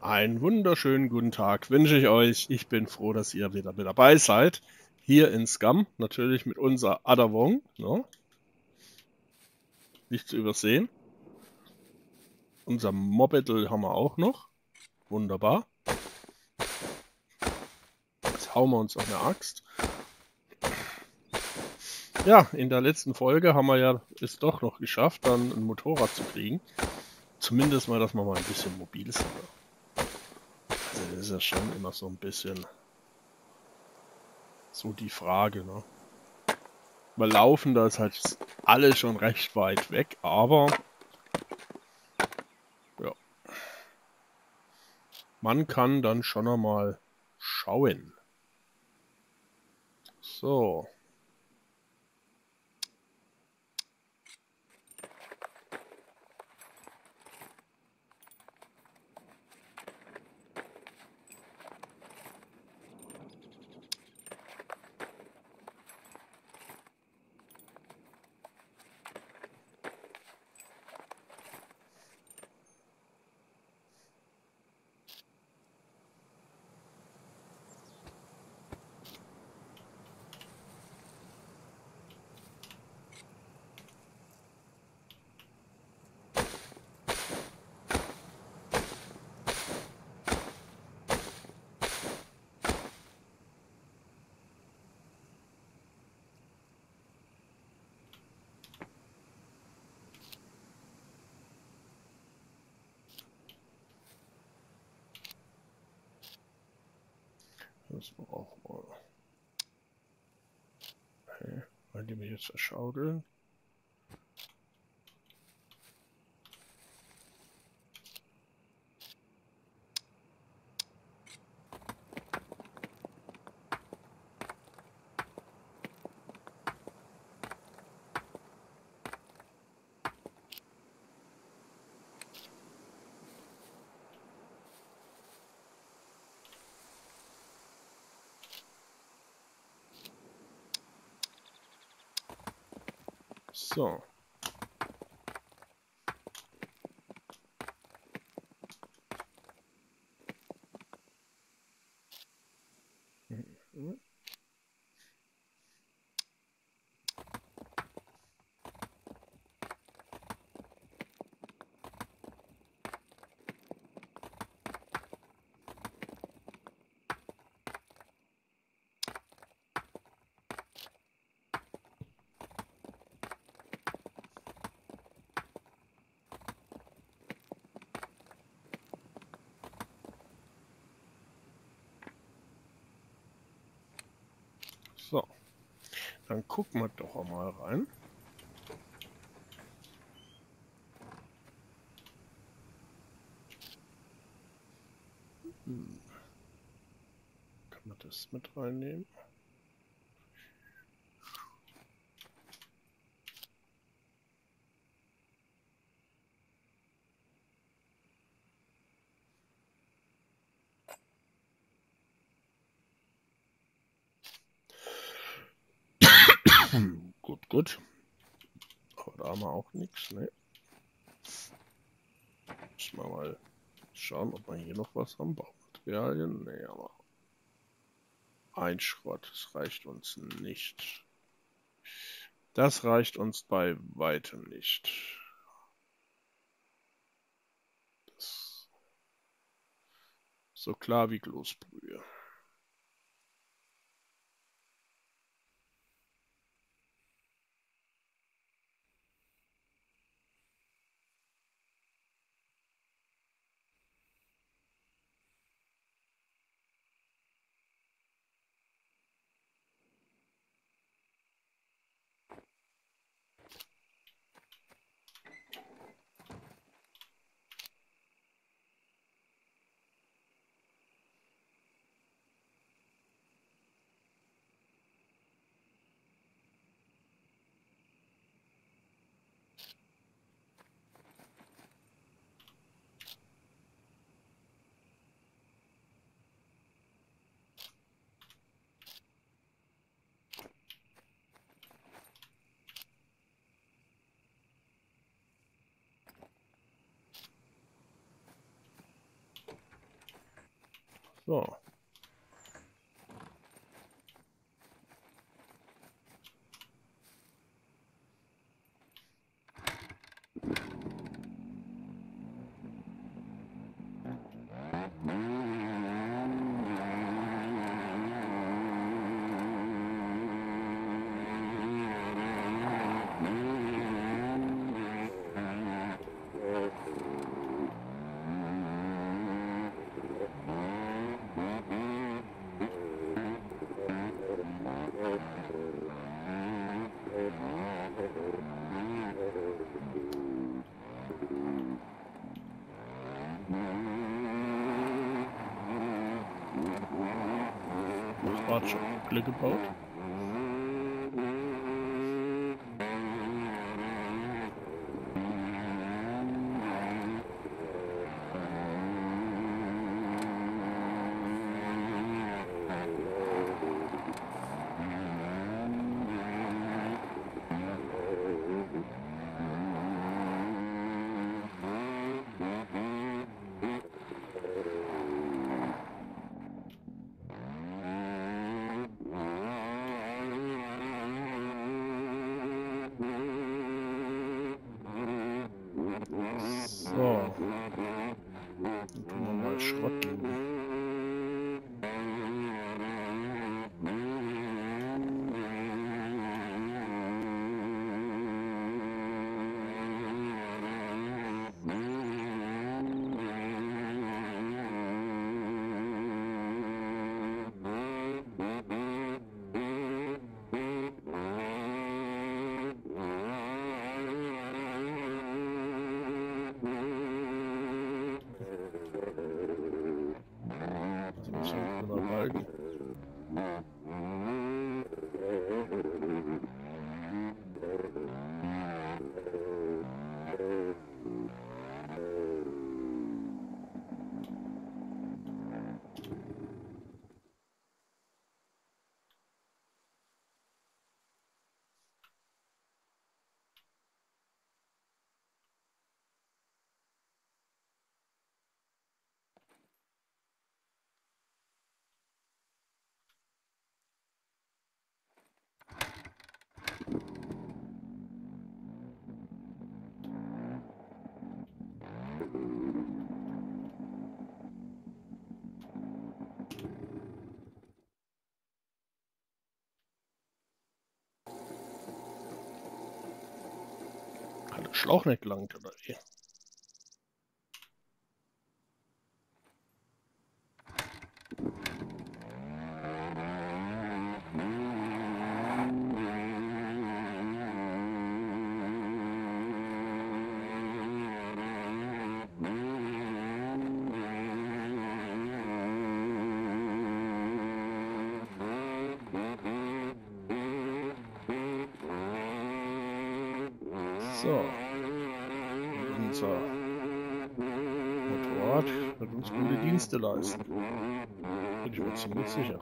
Einen wunderschönen guten Tag wünsche ich euch. Ich bin froh, dass ihr wieder mit dabei seid. Hier in Scum, natürlich mit unserer Adawong. Ne? Nicht zu übersehen. Unser Mobettel haben wir auch noch. Wunderbar. Jetzt hauen wir uns auf eine Axt. Ja, in der letzten Folge haben wir ja es doch noch geschafft, dann ein Motorrad zu kriegen. Zumindest mal, dass wir mal ein bisschen mobil sind. Ist ja schon immer so ein bisschen so die Frage, ne? Weil laufen, da ist halt alles schon recht weit weg, aber ja. Man kann dann schon einmal schauen. So. Das war auch mal. Okay, wollen die mich jetzt verschaukeln? So. Dann gucken wir doch mal rein. Hm. Kann man das mit reinnehmen? Gut, gut. Aber da haben wir auch nichts, ne? Müssen wir mal schauen, ob wir hier noch was haben. Baumaterialien? Ne, aber ein Schrott, das reicht uns nicht. Das reicht uns bei weitem nicht. Das so klar wie Kloßbrühe. So. Glück gebaut. Schlauch nicht gelangt, oder wie? So. Und unser Motorrad wird uns gute Dienste leisten. Bin ich mir ziemlich sicher.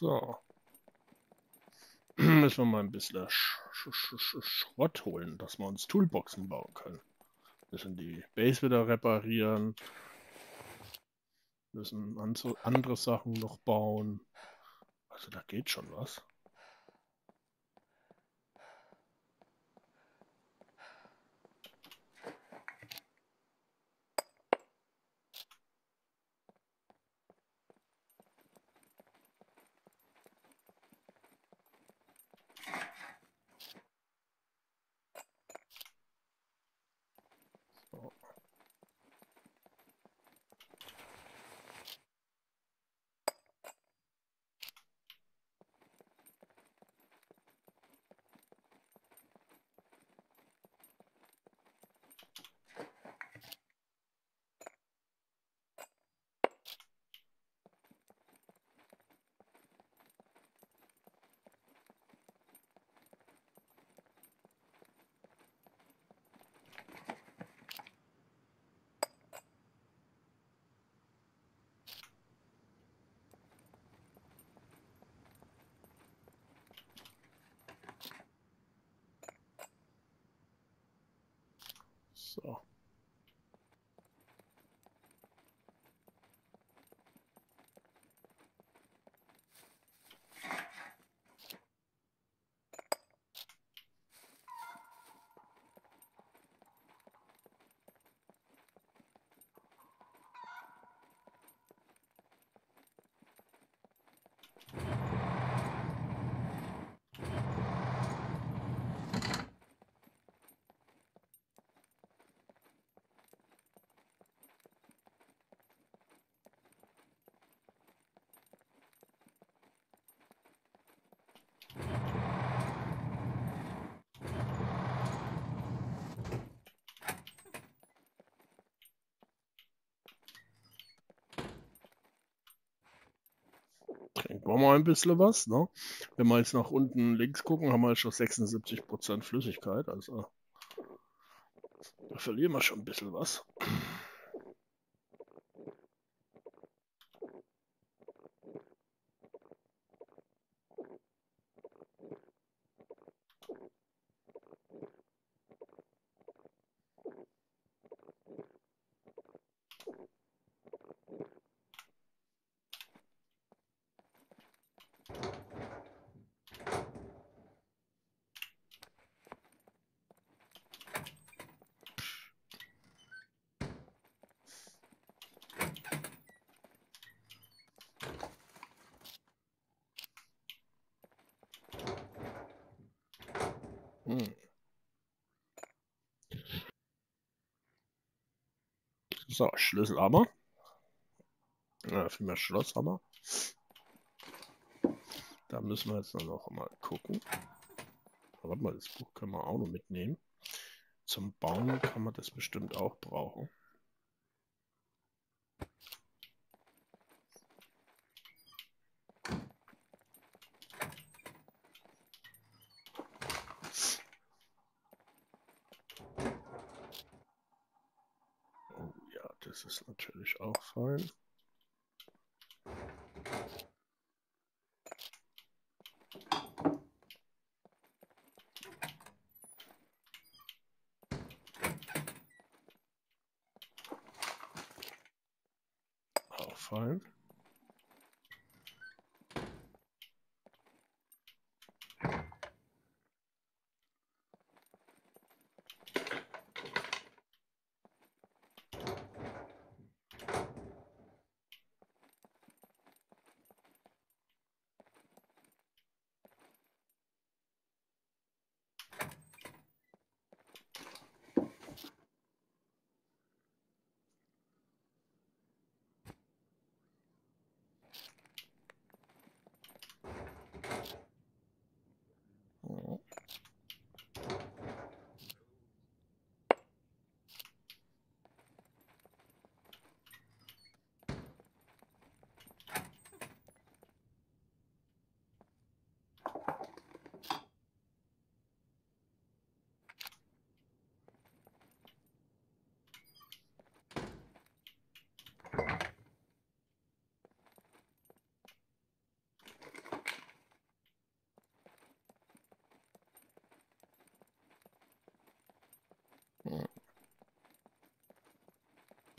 So. Müssen wir mal ein bisschen Sch Sch Sch Schrott holen, dass wir uns Toolboxen bauen können. Müssen die Base wieder reparieren. Müssen andere Sachen noch bauen. Also da geht schon was. Trinken wir mal ein bisschen was. Ne? Wenn wir jetzt nach unten links gucken, haben wir schon 76% Flüssigkeit. Also da verlieren wir schon ein bisschen was. Hm. So, Schlüsselhammer. Ja, vielmehr Schlosshammer. Da müssen wir jetzt noch mal gucken. Warte mal, das Buch können wir auch noch mitnehmen. Zum Bauen kann man das bestimmt auch brauchen.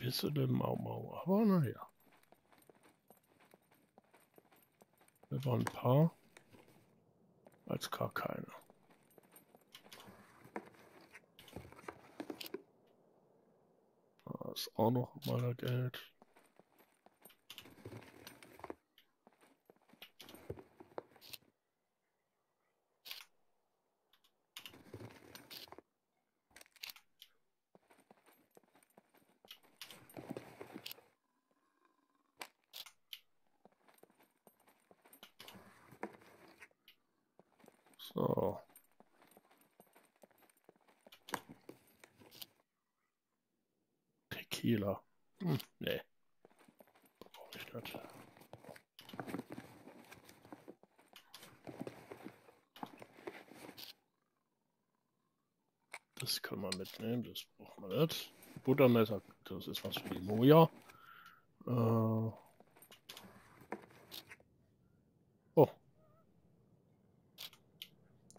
Bisschen Mau Mau, aber naja. Wir waren ein paar, als gar keine. Da ist auch noch mal Geld. So. Tequila. Hm, nee. Brauche ich nicht. Das mitnehmen, das braucht man nicht. Buttermesser, das ist was für die Moja. Äh,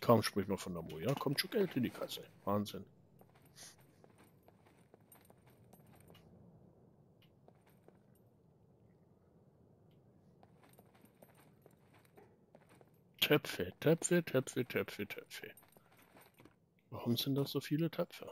Kaum spricht man von der Moja, kommt schon Geld in die Kasse. Wahnsinn. Töpfe, Töpfe, Töpfe, Töpfe, Töpfe. Warum sind das so viele Töpfe?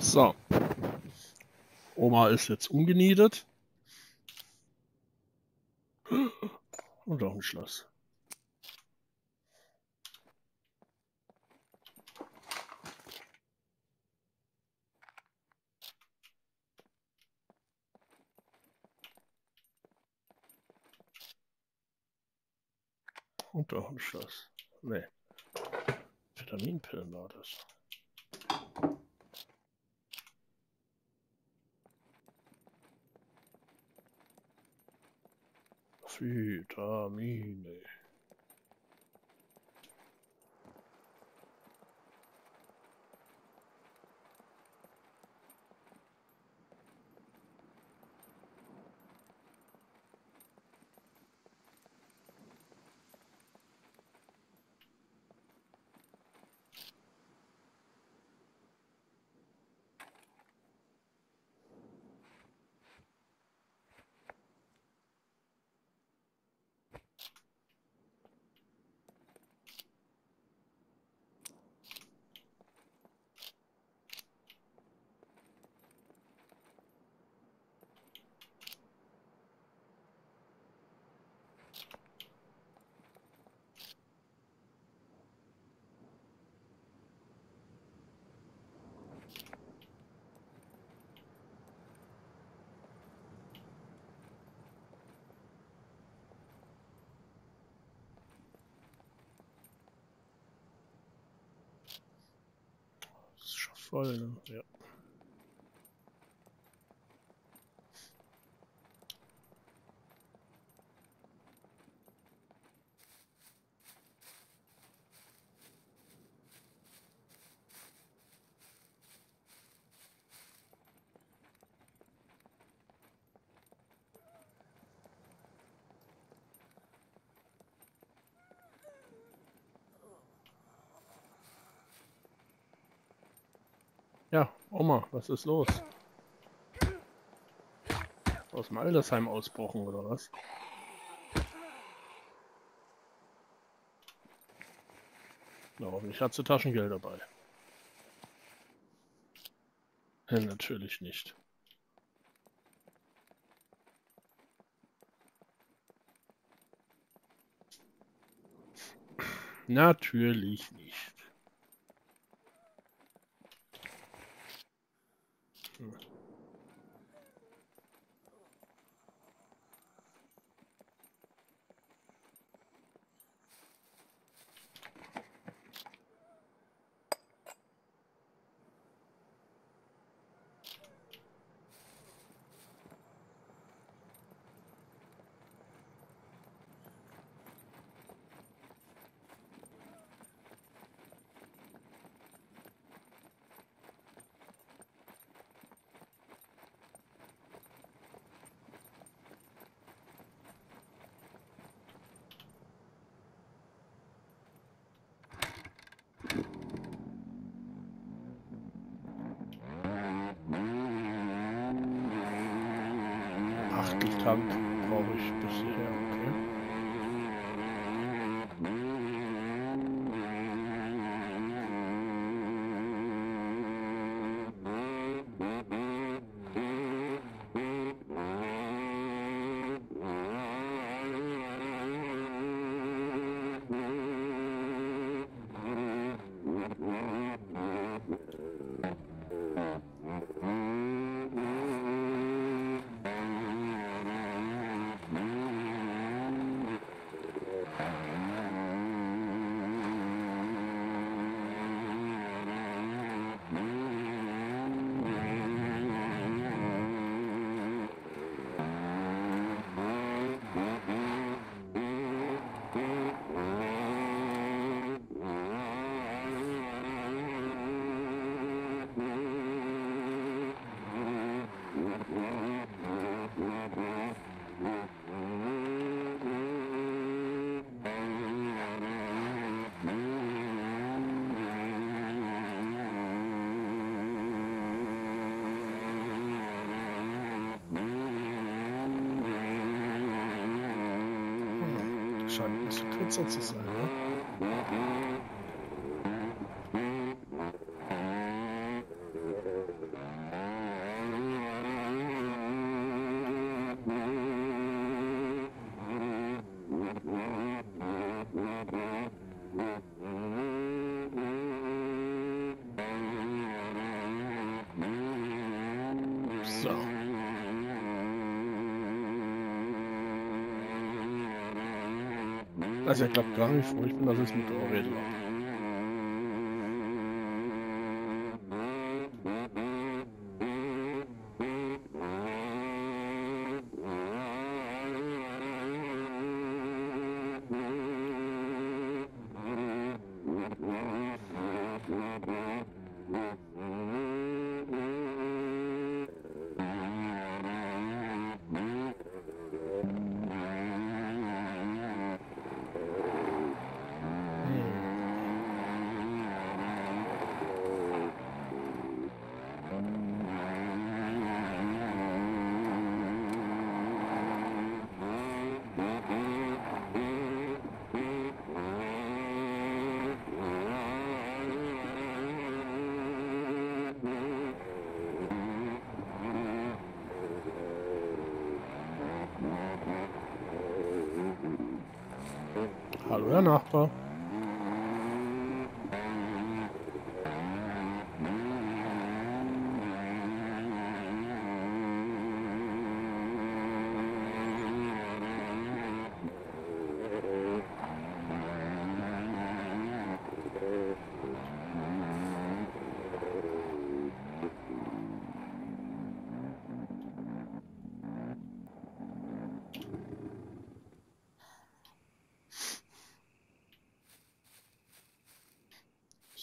So. Oma ist jetzt umgenietet. Und auch ein Schloss. Und auch ein Schloss. Nee. Vitaminpillen war das. Vitamine. Voll, ne? Ja. Oma, was ist los? Aus dem Altersheim ausbrochen oder was? Na, hoffentlich hat sie Taschengeld dabei. Ja, natürlich nicht. Natürlich nicht. Scheint ein bisschen kürzer zu sein, ne? So. Also ich glaube gar nicht, wo ich bin, dass es mit Motorrad lag. Hallo, Herr Nachbar.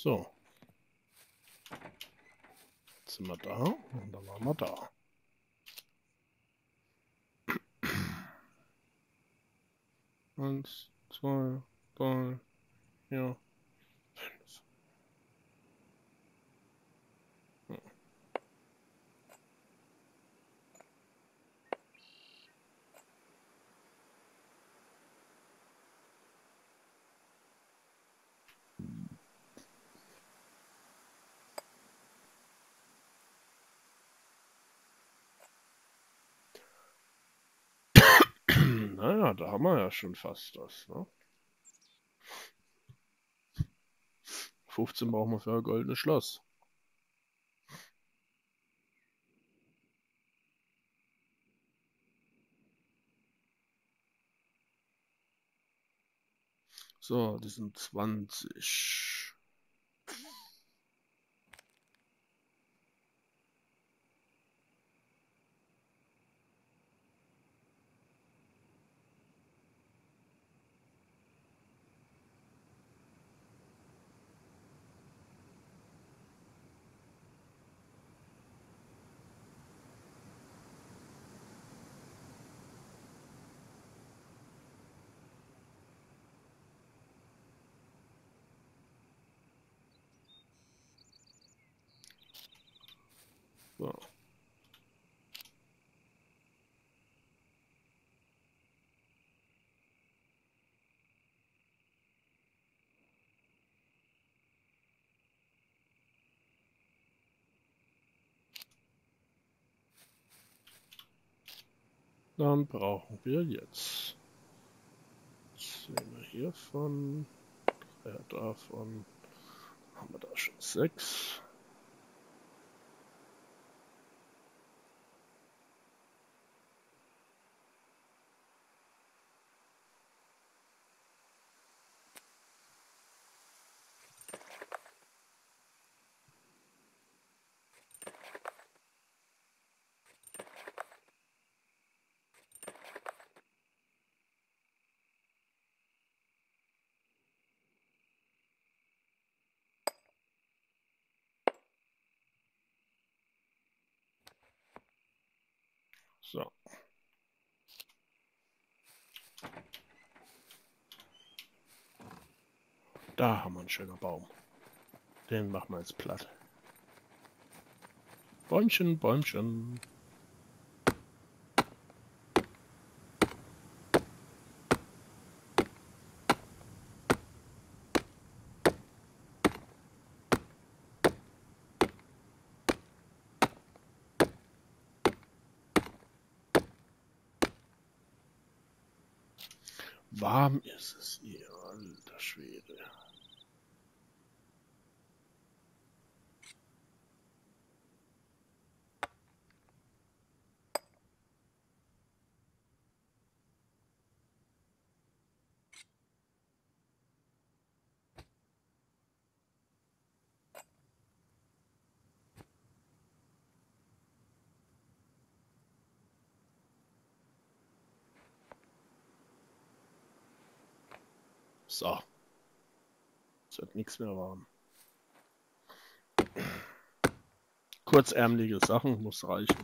So. Jetzt sind wir da und dann waren wir da. Eins, zwei, drei, vier, fünf. Hm. Ja, da haben wir ja schon fast das. Ne? 15 brauchen wir für ein goldenes Schloss. So, die sind 20. So. Dann brauchen wir jetzt. Zähne hiervon, Dreier davon, haben wir da schon sechs. So. Da haben wir einen schönen Baum. Den machen wir jetzt platt. Bäumchen, Bäumchen. Warm ist es hier, alter Schwede. So. Es wird nichts mehr warm. Kurzärmelige Sachen muss reichen.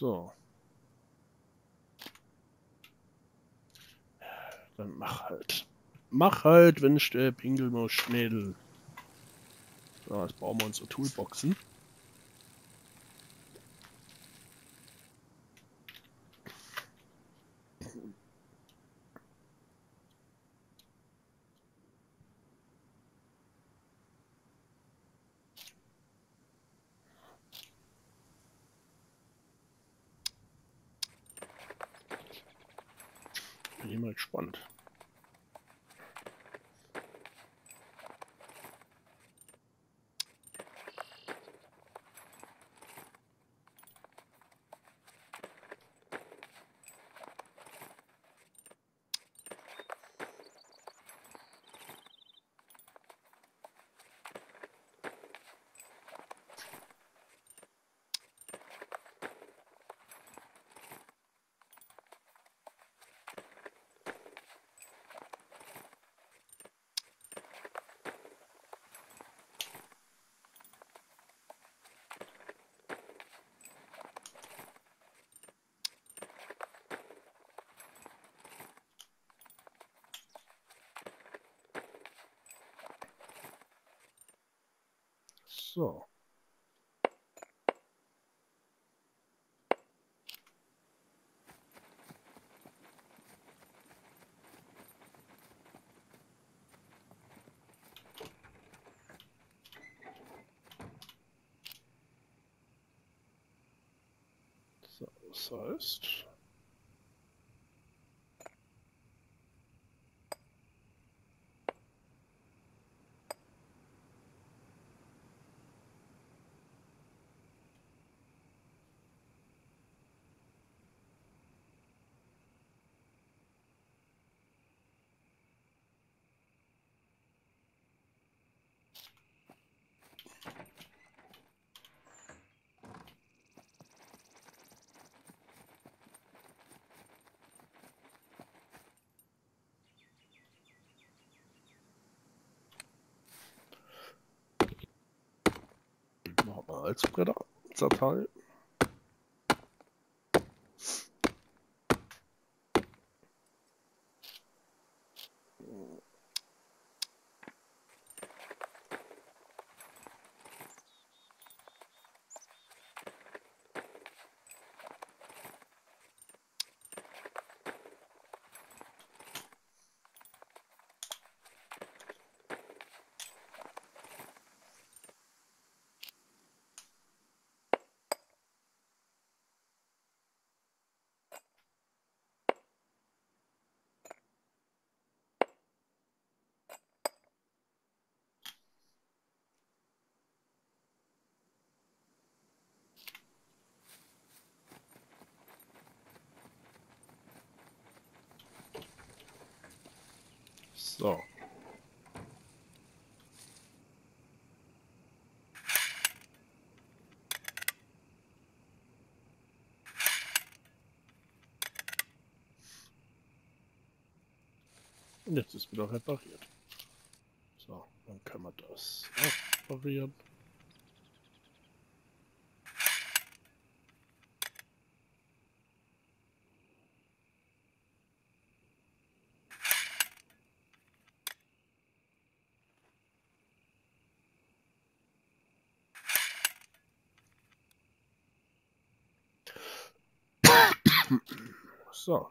So. Dann mach halt. Mach halt, wenn ich der Pingelmaus Schnädel. So, jetzt brauchen wir unsere Toolboxen. So. So, das heißt, machen wir Halsbretter, Zerteil. So. Und jetzt ist wieder repariert. So, dann können wir das reparieren. So.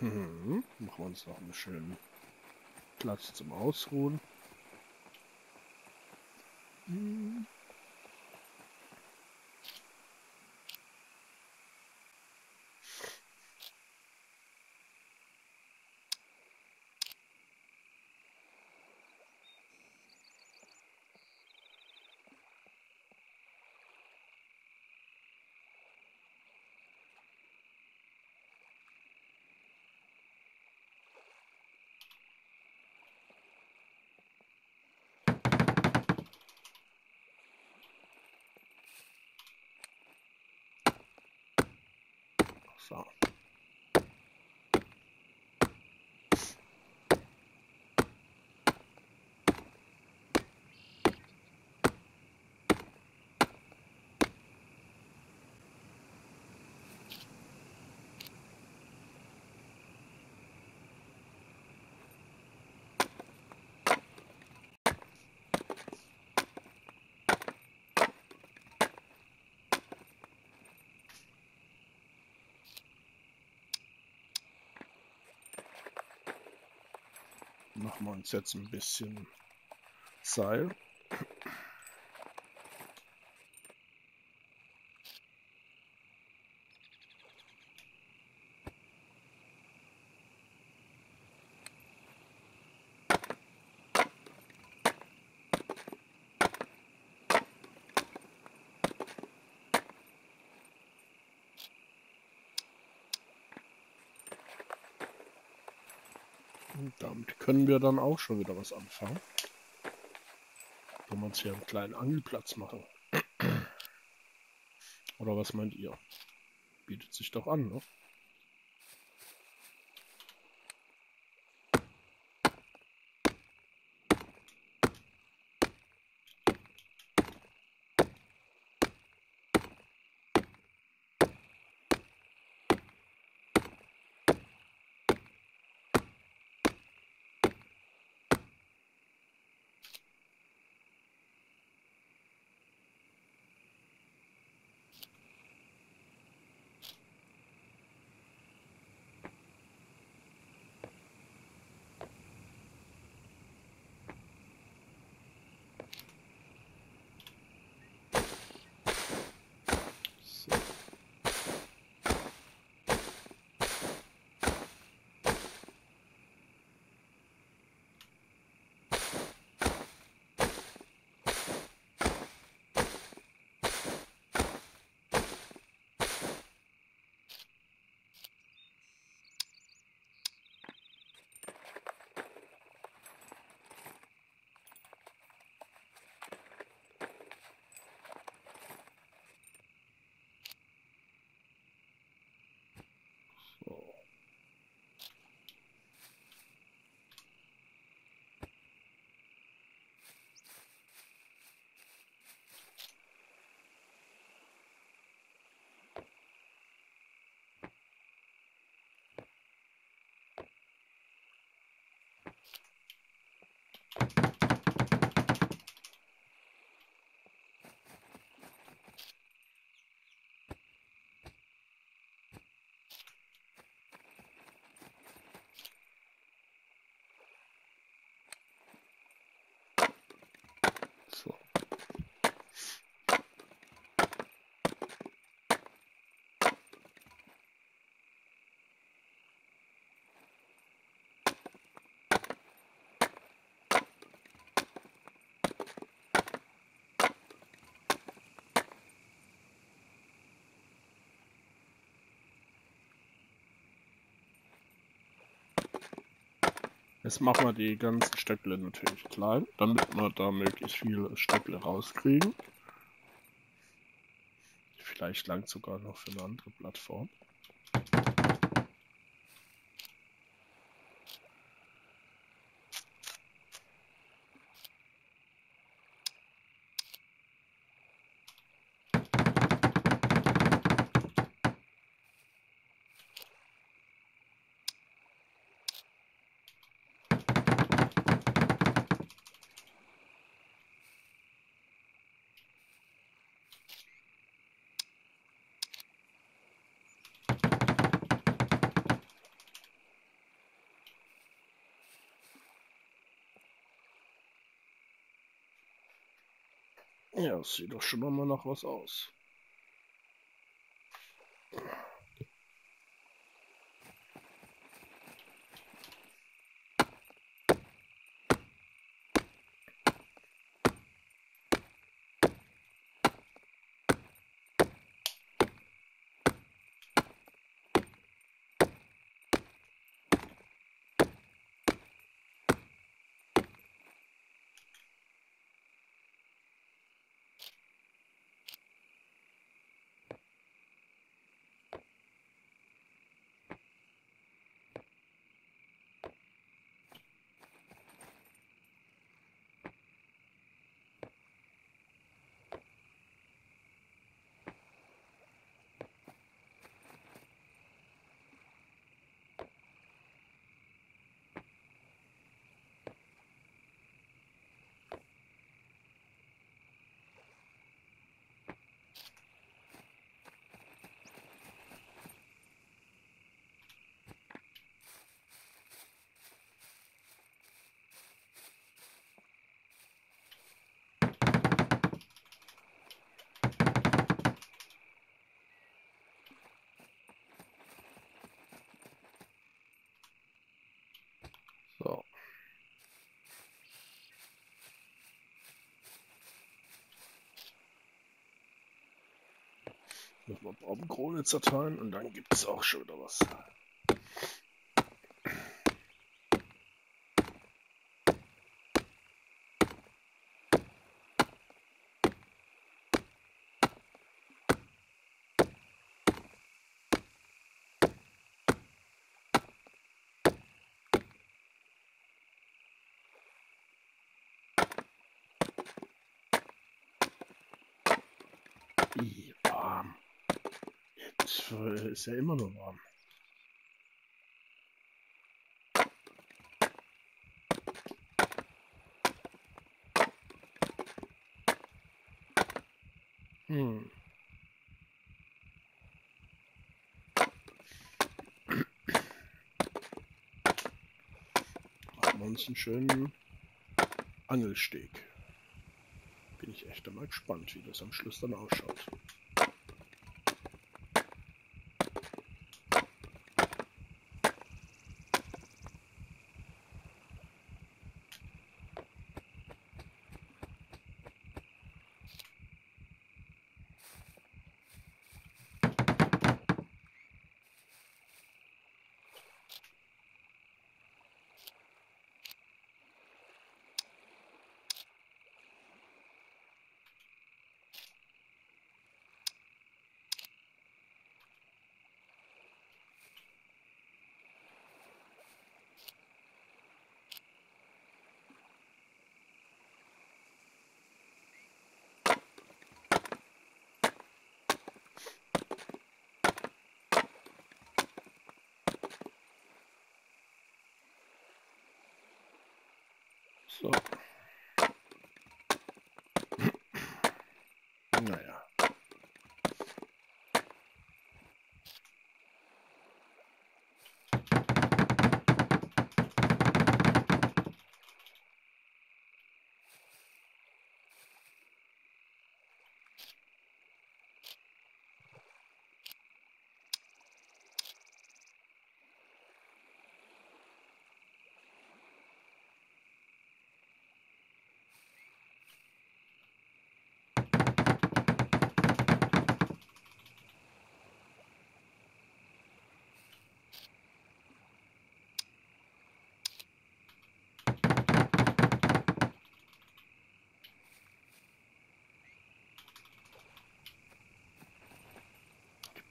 Machen wir uns noch einen schönen Platz zum Ausruhen. Mhm. So. Machen wir uns jetzt ein bisschen Seil. Und damit können wir dann auch schon wieder was anfangen. Wenn wir uns hier einen kleinen Angelplatz machen. Oder was meint ihr? Bietet sich doch an, ne? Jetzt machen wir die ganzen Stöckle natürlich klein, damit wir da möglichst viele Stöckle rauskriegen. Vielleicht langt sogar noch für eine andere Plattform. Ja, es sieht doch schon mal nach was aus. Nochmal Baumkrone zerteilen und dann gibt es auch schon wieder was. Ih, warm. Jetzt äh, ist ja immer nur warm. Hm. Machen wir uns einen schönen Angelsteg. Bin ich echt einmal gespannt, wie das am Schluss dann ausschaut. So. Naja.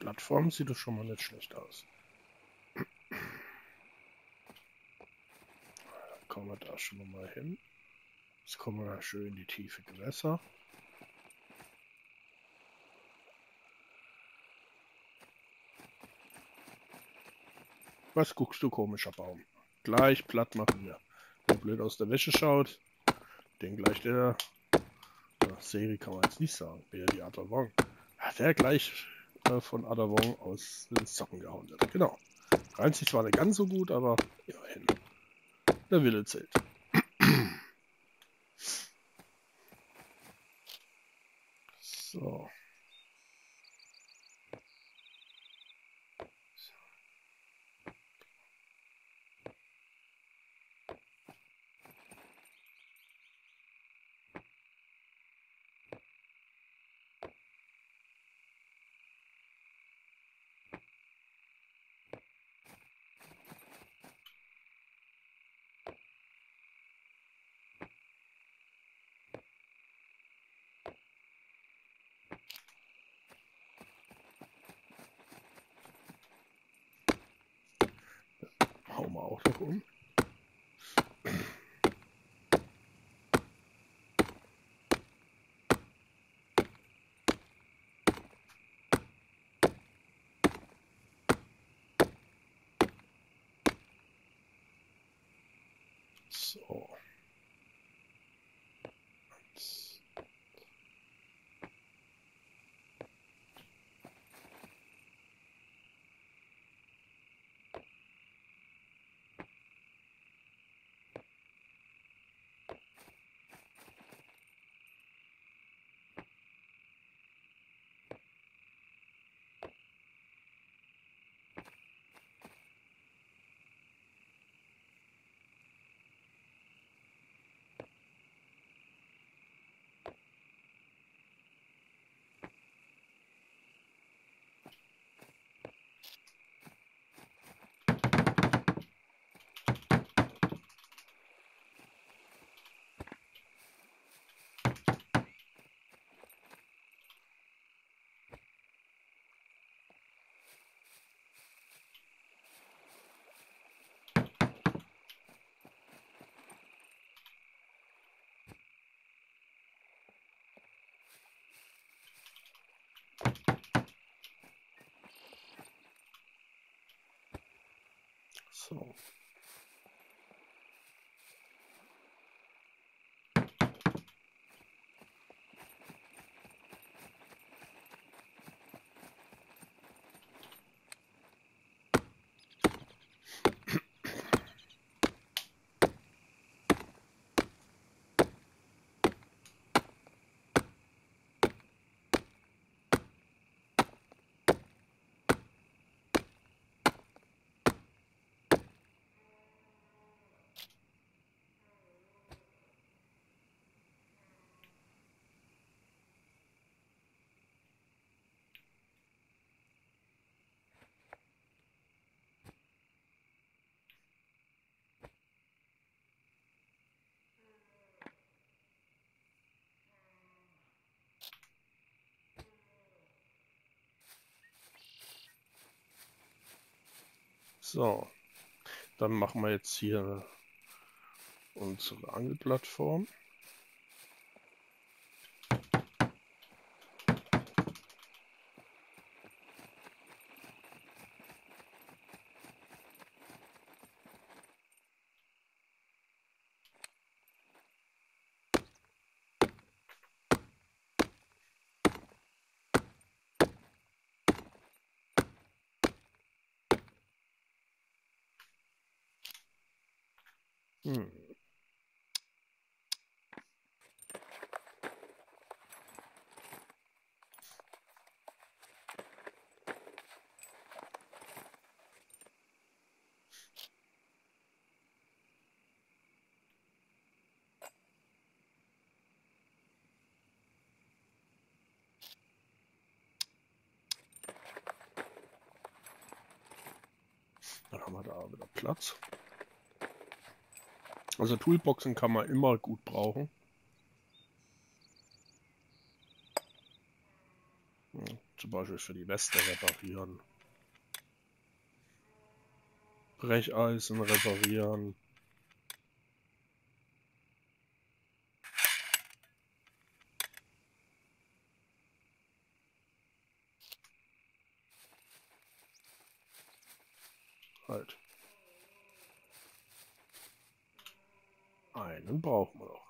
Plattform sieht es schon mal nicht schlecht aus. kommen wir da schon mal hin. Jetzt kommen wir schön in die tiefe Gewässer. Was guckst du, komischer Baum? Gleich platt machen wir. Der blöd aus der Wäsche schaut, den gleich der ja, Serie kann man jetzt nicht sagen. Wer die Adavong. Der gleich von Adavong aus den Socken gehauen wird. Genau. Reimt sich zwar nicht ganz so gut, aber immerhin. Der Wille zählt. So. So. So. So, dann machen wir jetzt hier unsere Angelplattform. Hm. Dann haben wir da wieder Platz. Also Toolboxen kann man immer gut brauchen. zum Beispiel für die Weste reparieren. Brecheisen reparieren. Halt. Einen brauchen wir noch.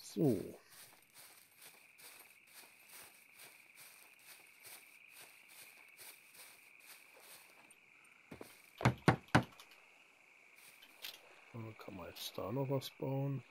So. Dann kann man jetzt da noch was bauen.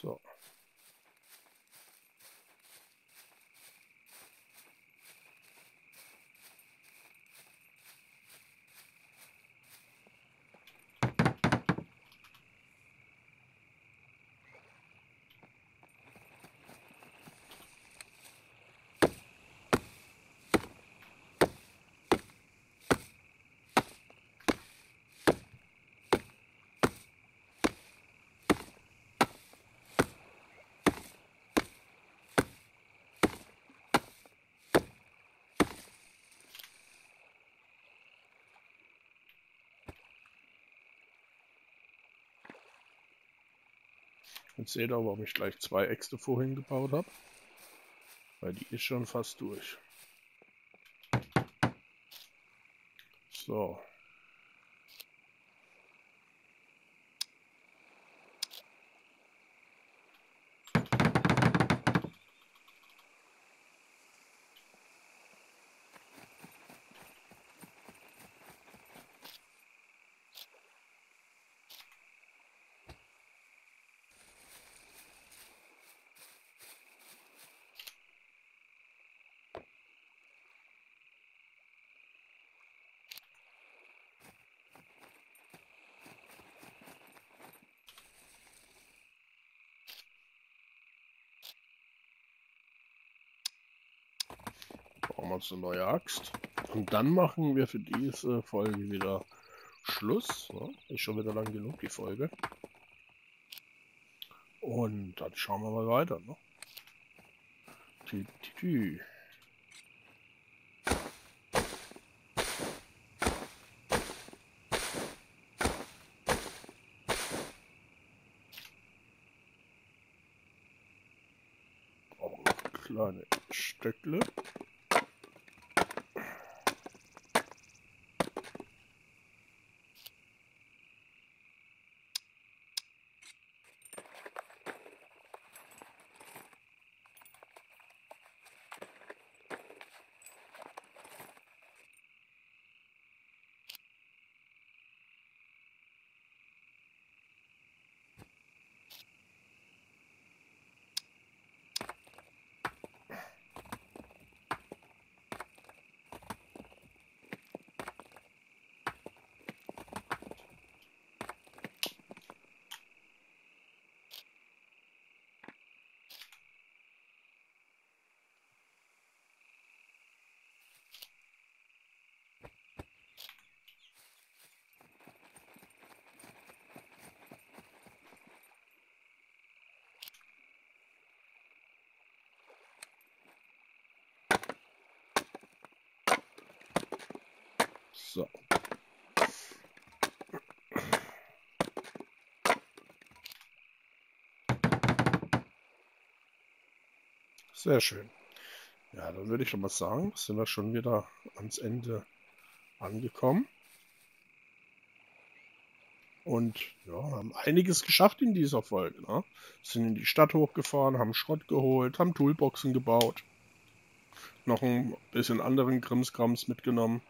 So. Jetzt seht ihr, warum ich gleich zwei Äxte vorhin gebaut habe. Weil die ist schon fast durch. So. Brauchen wir uns eine neue Axt. Und dann machen wir für diese Folge wieder Schluss. Ne? Ist schon wieder lang genug, die Folge. Und dann schauen wir mal weiter. Ne? Tü, tü, tü. Kleine Stöckle. So. Sehr schön. Ja, dann würde ich doch mal sagen, sind wir schon wieder ans Ende angekommen. Und ja, haben einiges geschafft in dieser Folge. Ne? Sind in die Stadt hochgefahren, haben Schrott geholt, haben Toolboxen gebaut. Noch ein bisschen anderen Krimskrams mitgenommen.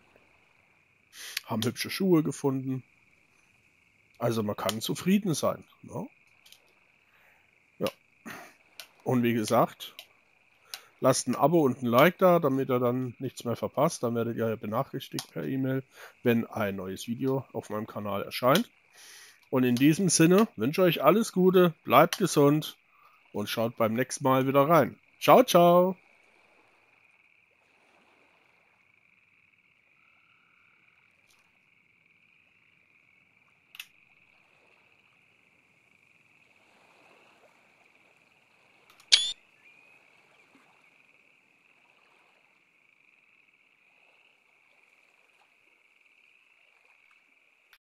Haben hübsche Schuhe gefunden. Also man kann zufrieden sein. Ne? Und wie gesagt, lasst ein Abo und ein Like da, damit ihr dann nichts mehr verpasst. Dann werdet ihr benachrichtigt per E-Mail, wenn ein neues Video auf meinem Kanal erscheint. Und in diesem Sinne wünsche ich euch alles Gute, bleibt gesund und schaut beim nächsten Mal wieder rein. Ciao, ciao!